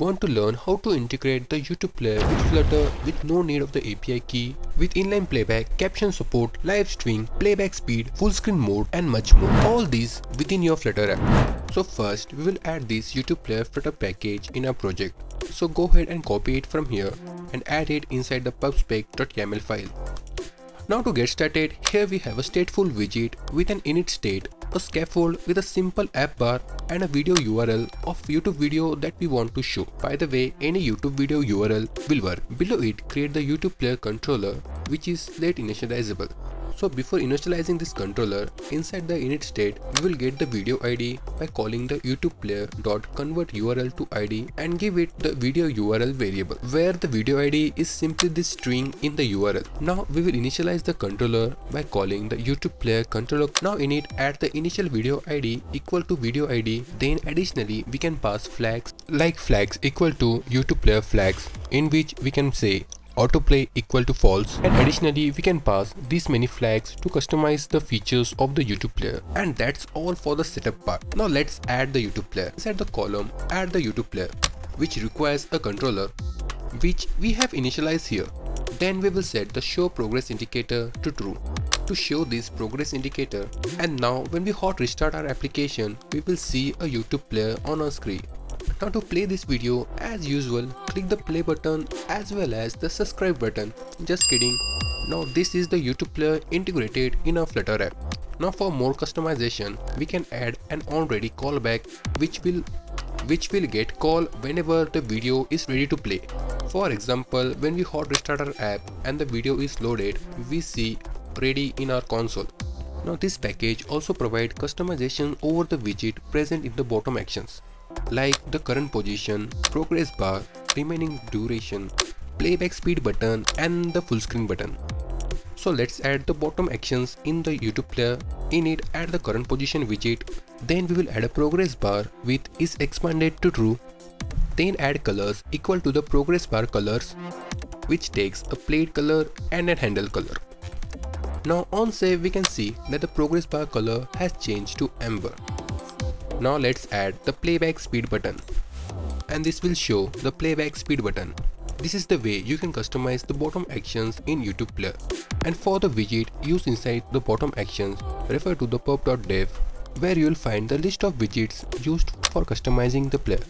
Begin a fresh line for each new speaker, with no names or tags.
Want to learn how to integrate the YouTube player with Flutter with no need of the API key, with inline playback, caption support, live stream, playback speed, full screen mode and much more. All these within your Flutter app. So first we will add this YouTube player Flutter package in our project. So go ahead and copy it from here and add it inside the pubspec.yaml file. Now to get started, here we have a stateful widget with an init state, a scaffold with a simple app bar and a video URL of YouTube video that we want to show. By the way, any YouTube video URL will work. Below it, create the YouTube player controller which is late initializable. So before initializing this controller, inside the init state, we will get the video ID by calling the YouTube player dot convert URL to ID and give it the video URL variable, where the video ID is simply this string in the URL. Now we will initialize the controller by calling the YouTube player controller. Now init add the initial video ID equal to video ID. Then additionally we can pass flags like flags equal to YouTube player flags in which we can say autoplay equal to false and additionally we can pass these many flags to customize the features of the YouTube player and that's all for the setup part. Now let's add the YouTube player. Inside the column add the YouTube player which requires a controller which we have initialized here. Then we will set the show progress indicator to true to show this progress indicator and now when we hot restart our application we will see a YouTube player on our screen. Now to play this video, as usual, click the play button as well as the subscribe button. Just kidding. Now this is the YouTube player integrated in our Flutter app. Now for more customization, we can add an on-ready callback which will which will get call whenever the video is ready to play. For example, when we hot restart our app and the video is loaded, we see ready in our console. Now this package also provides customization over the widget present in the bottom actions like the current position, progress bar, remaining duration, playback speed button and the full screen button. So let's add the bottom actions in the YouTube player. In it add the current position widget. Then we will add a progress bar with is expanded to true. Then add colors equal to the progress bar colors which takes a played color and a handle color. Now on save we can see that the progress bar color has changed to amber. Now let's add the playback speed button and this will show the playback speed button. This is the way you can customize the bottom actions in YouTube Player. And for the widget used inside the bottom actions, refer to the pub.dev where you will find the list of widgets used for customizing the player.